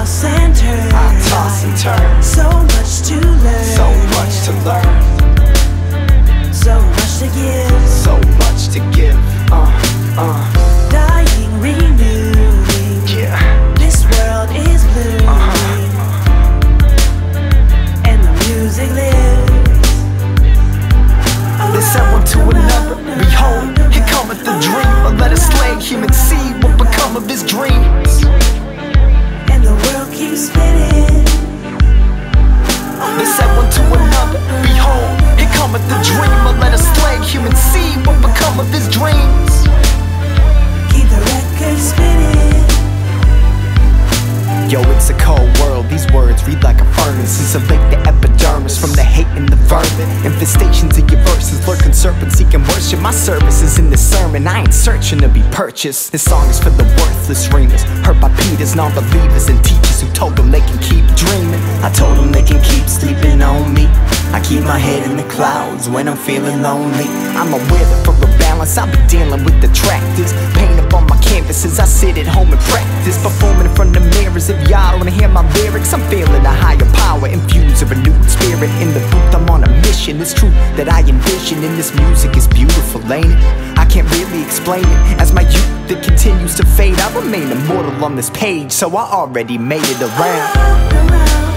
toss and turn. I toss and turn. So much to learn. So much to learn. A cold world. These words read like a furnace. Insulate the epidermis from the hate and the vermin. Infestations of your verses, lurking serpents seeking worship. My service is in this sermon. I ain't searching to be purchased. This song is for the worthless dreamers, hurt by Peters, non-believers, and teachers who told them they can keep dreaming. I told them they can keep sleeping on me. I keep my head in the clouds when I'm feeling lonely. I'm a that for a balance, I'll be dealing with the tractors. Paint up on my canvases, I sit at home and practice. Performing in front of mirrors. If y'all wanna hear my lyrics, I'm feeling a higher power, infuse a renewed spirit. In the booth, I'm on a mission. It's true that I envision, and this music is beautiful, ain't it? I can't really explain it. As my youth that continues to fade, I remain immortal on this page, so I already made it around,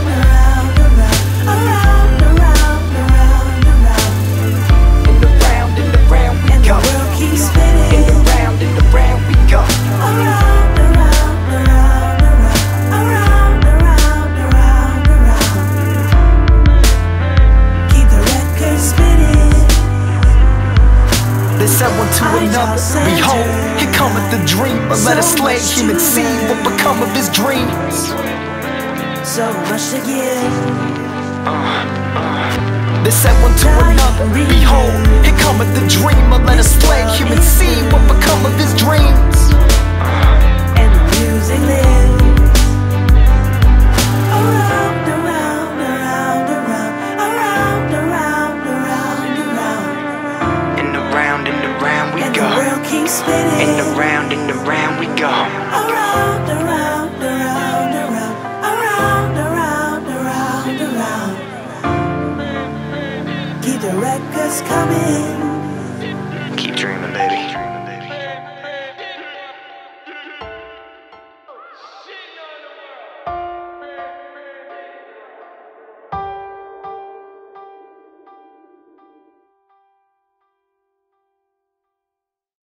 said one to another, behold, here cometh the dreamer. Let us slay human seed, what become of his dreams? So much to give. They said one to another, behold, here cometh the dreamer. Let us slay human seed, what become of his dreams? World the spinning.